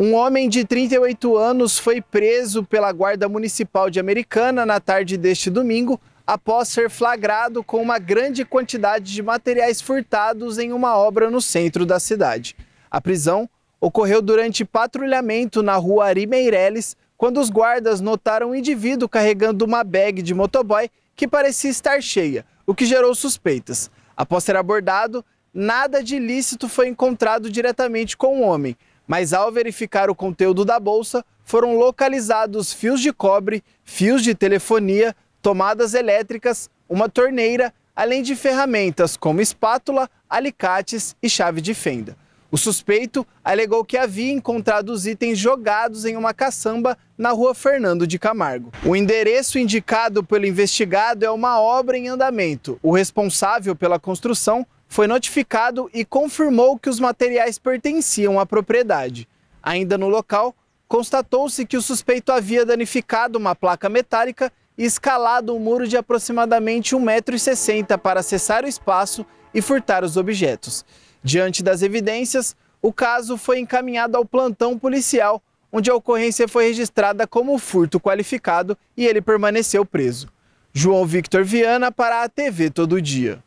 Um homem de 38 anos foi preso pela Guarda Municipal de Americana na tarde deste domingo, após ser flagrado com uma grande quantidade de materiais furtados em uma obra no centro da cidade. A prisão ocorreu durante patrulhamento na rua Ari Meireles, quando os guardas notaram um indivíduo carregando uma bag de motoboy que parecia estar cheia, o que gerou suspeitas. Após ser abordado, nada de ilícito foi encontrado diretamente com o homem mas ao verificar o conteúdo da bolsa, foram localizados fios de cobre, fios de telefonia, tomadas elétricas, uma torneira, além de ferramentas como espátula, alicates e chave de fenda. O suspeito alegou que havia encontrado os itens jogados em uma caçamba na rua Fernando de Camargo. O endereço indicado pelo investigado é uma obra em andamento. O responsável pela construção foi notificado e confirmou que os materiais pertenciam à propriedade. Ainda no local, constatou-se que o suspeito havia danificado uma placa metálica e escalado um muro de aproximadamente 1,60m para acessar o espaço e furtar os objetos. Diante das evidências, o caso foi encaminhado ao plantão policial, onde a ocorrência foi registrada como furto qualificado e ele permaneceu preso. João Victor Viana para a TV Todo Dia.